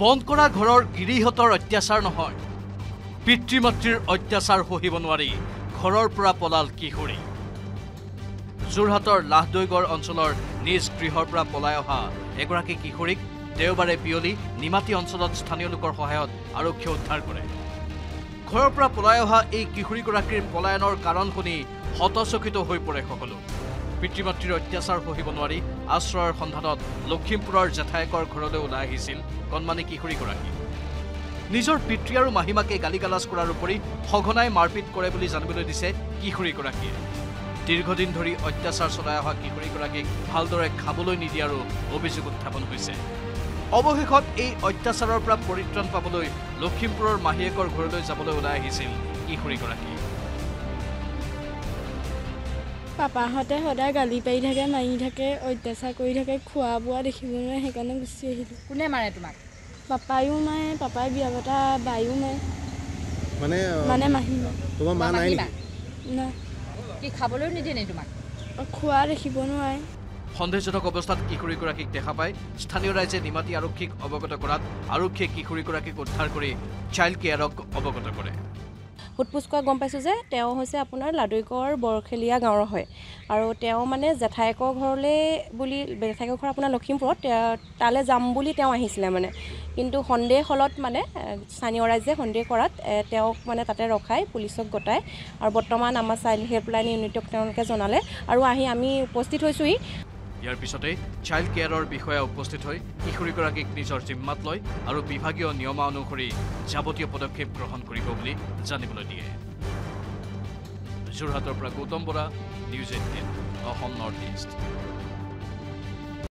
বন্ধ কৰা ঘৰৰ গিৰিহঁতৰ অত্যাচাৰ নহয়। পিতৃ মাতৃৰ অত্যাচাৰ সহিব নোৱাৰি ঘৰৰ পৰা পলাল কিশোৰী। যোৰহাটৰ লাহদৈগড় অঞ্চলৰ নিজ গৃহৰ পৰা পলাই অহা এগৰাকী কিশোৰীক দেওবাৰে বিয়লি নিমাতী অঞ্চলত স্থানীয় লোকৰ সহায়ত আৰক্ষীয়ে উদ্ধাৰ কৰে। ঘৰৰ পৰা পলাই অহা এই কিশোৰীগৰাকীৰ পলায়নৰ কাৰণ শুনি হতচকিত হৈ পৰে সকলো। পিতৃ মাতৃৰ অত্যাচাৰ সহিব নোৱাৰি আশ্ৰয়ৰ সন্ধানত লখিমপুৰৰ জেঠায়েকৰ ঘৰলৈ ওলাই আহিছিল কণমানি কিশোৰীগৰাকী। নিজৰ পিতৃ আৰু মাহীমাকে গালি গালাজ কৰাৰ উপৰি সঘনাই মাৰপিট কৰে বুলি জানিবলৈ দিছে কিশোৰীগৰাকীয়ে। দীৰ্ঘদিন ধৰি অত্যাচাৰ চলাই অহা কিশোৰীগৰাকীক ভালদৰে খাবলৈ নিদিয়াৰো অভিযোগ উত্থাপন হৈছে। অৱশেষত এই অত্যাচাৰৰ পৰা পৰিত্ৰাণ পাবলৈ লখিমপুৰৰ মাহীয়েকৰ ঘৰলৈ যাবলৈ ওলাই আহিছিল কিশোৰীগৰাকী। পাপাহঁতে সদায় গালি পাৰি থাকে মাৰি থাকে অত্যাচাৰ কৰি থাকে খোৱা বোৱা দেখিব নোৱাৰে সেইকাৰণে গুচি আহিলোঁ। কোনে মাৰে তোমাক? পাপায়ো মাৰে পাপাই বিয়া পতা বায়ো মাৰে মানে মানে মাহী তোমাৰ মা নাই মাহীমা? নেকি? নাই। কি খাবলৈও নিদিয়ে নি তোমাক? খোৱা দেখিব নোৱাৰে। সন্দেহজনক অৱস্থাত কিশোৰীগৰাকীক দেখা পাই স্থানীয় ৰাইজে নিমাতী আৰক্ষীক অৱগত কৰাত আৰক্ষীয়ে কিশোৰীগৰাকীক উদ্ধাৰ কৰি চাইল্ড কেয়াৰক অৱগত কৰে। সোধ পোছ কৰা গম পাইছোঁ যে তেওঁ হৈছে আপোনাৰ লাডুইকৰ বৰখেলীয়া গাঁৱৰ হয়। আৰু তেওঁ মানে জেঠায়েকৰ ঘৰলৈ বুলি জেঠায়েকৰ ঘৰ আপোনাৰ লখিমপুৰত তালৈ যাম বুলি তেওঁ আহিছিলে মানে। কিন্তু সন্দেহ ফলত মানে স্থানীয় ৰাইজে সন্দেহ কৰাত তেওঁক মানে তাতে ৰখাই পুলিচক গতাই আৰু বৰ্তমান আমাৰ চাইল্ড হেল্পলাইন ইউনিটক তেওঁলোকে জনালে। আৰু আহি আমি উপস্থিত হৈছোঁহি। ইয়াৰ পিছতে চাইল্ড কেয়াৰৰ বিষয়া উপস্থিত হৈ কিশোৰীগৰাকীক নিজৰ জিম্মাত লয় আৰু বিভাগীয় নিয়মা অনুসৰি যাৱতীয় পদক্ষেপ গ্ৰহণ কৰিব বুলি জানিবলৈ দিয়ে। যোৰহাটৰ পৰা Gautam Bora news eighteen Assam north east